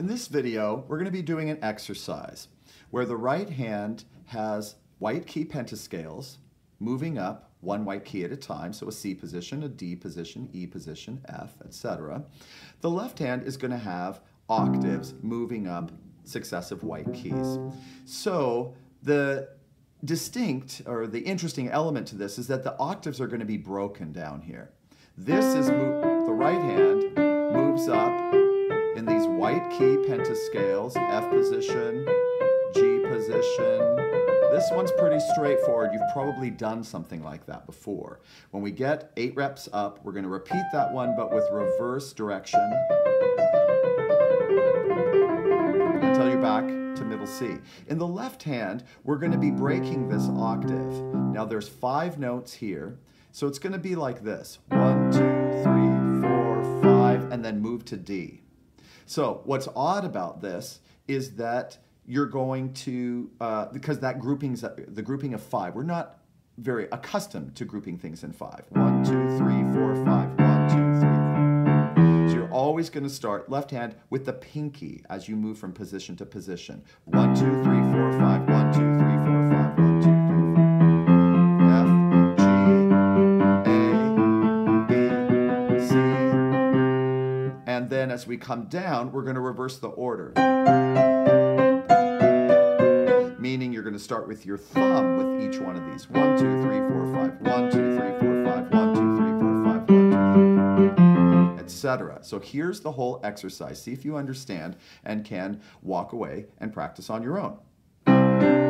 In this video, we're going to be doing an exercise where the right hand has white key pentascales moving up one white key at a time, so a C position, a D position, E position, F, etc. The left hand is going to have octaves moving up successive white keys. So the distinct or the interesting element to this is that the octaves are going to be broken down here. This is the right hand moves up white key pentascales, F position, G position. This one's pretty straightforward. You've probably done something like that before. When we get eight reps up, we're going to repeat that one, but with reverse direction until you're back to middle C. In the left hand, we're going to be breaking this octave. Now there's five notes here, so it's going to be like this. One, two, three, four, five, and then move to D. So what's odd about this is that you're going to, uh, because that grouping's, the grouping of five, we're not very accustomed to grouping things in five. One, two, three, four, five. One, two, three. So you're always going to start left hand with the pinky as you move from position to position. One, two, three, four, five. One, two, then as we come down, we're going to reverse the order. Meaning you're going to start with your thumb with each one of these. One, two, three, four, five. One, two, three, four, five. One, two, three, four, five. One, two, three, etc. So here's the whole exercise. See if you understand and can walk away and practice on your own.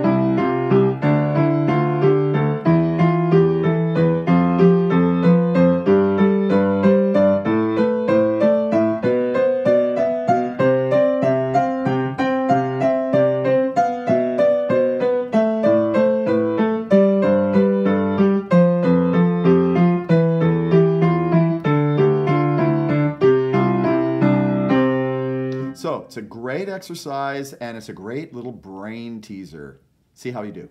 So it's a great exercise and it's a great little brain teaser. See how you do.